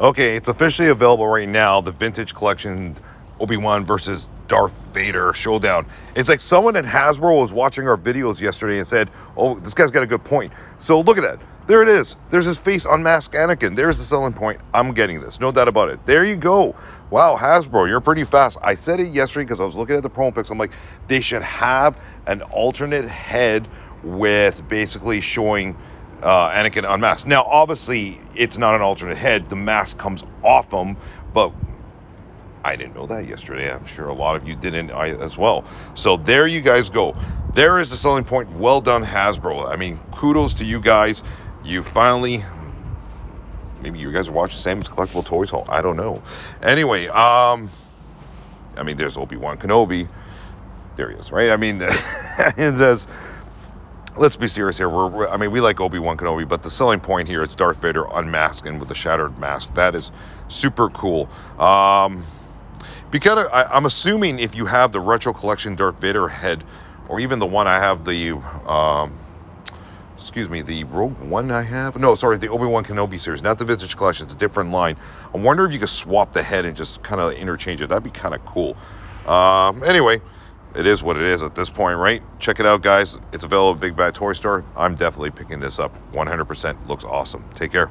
Okay, it's officially available right now. The vintage collection Obi Wan versus Darth Vader showdown. It's like someone at Hasbro was watching our videos yesterday and said, "Oh, this guy's got a good point." So look at that. There it is. There's his face unmasked Anakin. There's the selling point. I'm getting this. No doubt about it. There you go. Wow, Hasbro, you're pretty fast. I said it yesterday because I was looking at the promo pics. I'm like, they should have an alternate head with basically showing uh, Anakin unmasked. Now, obviously, it's not an alternate head. The mask comes off him, but I didn't know that yesterday. I'm sure a lot of you didn't I, as well. So there you guys go. There is the selling point. Well done, Hasbro. I mean, kudos to you guys. You finally. Maybe you guys are watching Sam's Collectable Toys Hall. I don't know. Anyway, um, I mean, there's Obi Wan Kenobi. There he is, right? I mean, it says let's be serious here. We're, we're I mean, we like Obi Wan Kenobi, but the selling point here is Darth Vader unmasked and with the shattered mask. That is super cool. Um, because I, am assuming if you have the retro collection Darth Vader head, or even the one I have the, um, excuse me, the Rogue One I have. No, sorry, the Obi Wan Kenobi series, not the vintage collection. It's a different line. I wonder if you could swap the head and just kind of interchange it. That'd be kind of cool. Um, anyway it is what it is at this point, right? Check it out, guys. It's available at Big Bad Toy Store. I'm definitely picking this up 100%. Looks awesome. Take care.